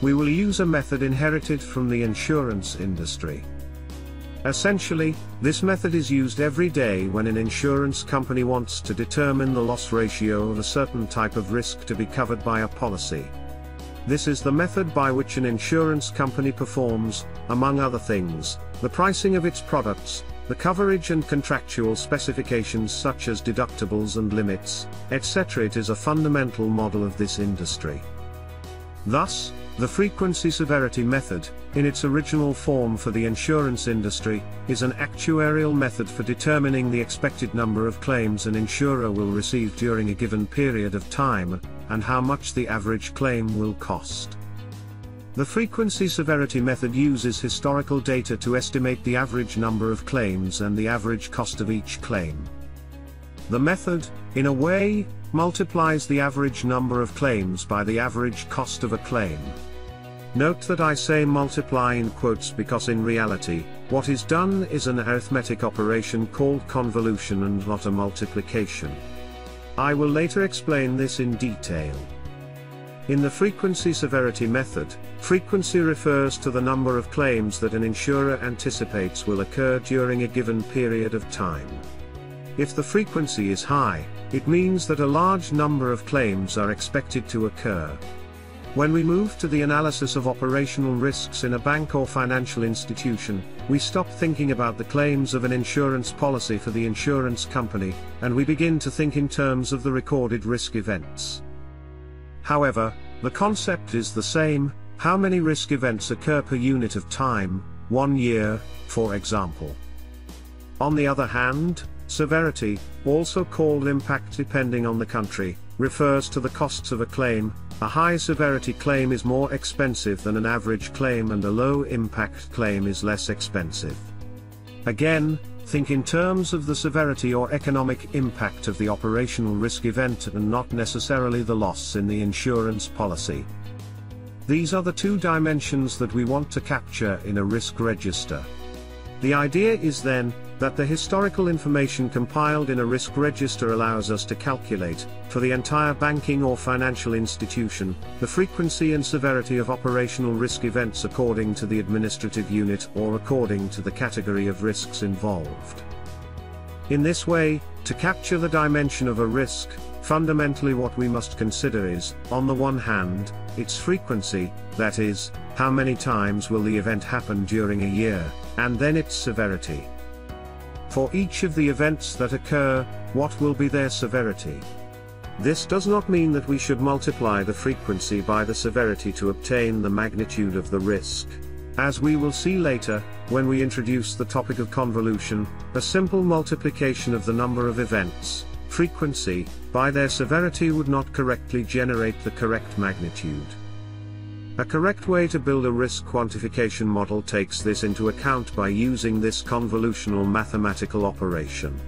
we will use a method inherited from the insurance industry. Essentially, this method is used every day when an insurance company wants to determine the loss ratio of a certain type of risk to be covered by a policy. This is the method by which an insurance company performs, among other things, the pricing of its products, the coverage and contractual specifications such as deductibles and limits, etc. It is a fundamental model of this industry. Thus, the frequency severity method, in its original form for the insurance industry, is an actuarial method for determining the expected number of claims an insurer will receive during a given period of time, and how much the average claim will cost. The frequency severity method uses historical data to estimate the average number of claims and the average cost of each claim. The method, in a way, multiplies the average number of claims by the average cost of a claim. Note that I say multiply in quotes because in reality, what is done is an arithmetic operation called convolution and not a multiplication. I will later explain this in detail. In the frequency severity method, frequency refers to the number of claims that an insurer anticipates will occur during a given period of time. If the frequency is high, it means that a large number of claims are expected to occur. When we move to the analysis of operational risks in a bank or financial institution, we stop thinking about the claims of an insurance policy for the insurance company, and we begin to think in terms of the recorded risk events. However, the concept is the same, how many risk events occur per unit of time, one year, for example. On the other hand, severity, also called impact depending on the country, refers to the costs of a claim, a high severity claim is more expensive than an average claim and a low impact claim is less expensive. Again, think in terms of the severity or economic impact of the operational risk event and not necessarily the loss in the insurance policy. These are the two dimensions that we want to capture in a risk register. The idea is then, that the historical information compiled in a risk register allows us to calculate, for the entire banking or financial institution, the frequency and severity of operational risk events according to the administrative unit or according to the category of risks involved. In this way, to capture the dimension of a risk, fundamentally what we must consider is, on the one hand, its frequency, that is, how many times will the event happen during a year, and then its severity. For each of the events that occur, what will be their severity? This does not mean that we should multiply the frequency by the severity to obtain the magnitude of the risk. As we will see later, when we introduce the topic of convolution, a simple multiplication of the number of events, frequency, by their severity would not correctly generate the correct magnitude. A correct way to build a risk quantification model takes this into account by using this convolutional mathematical operation.